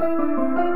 Música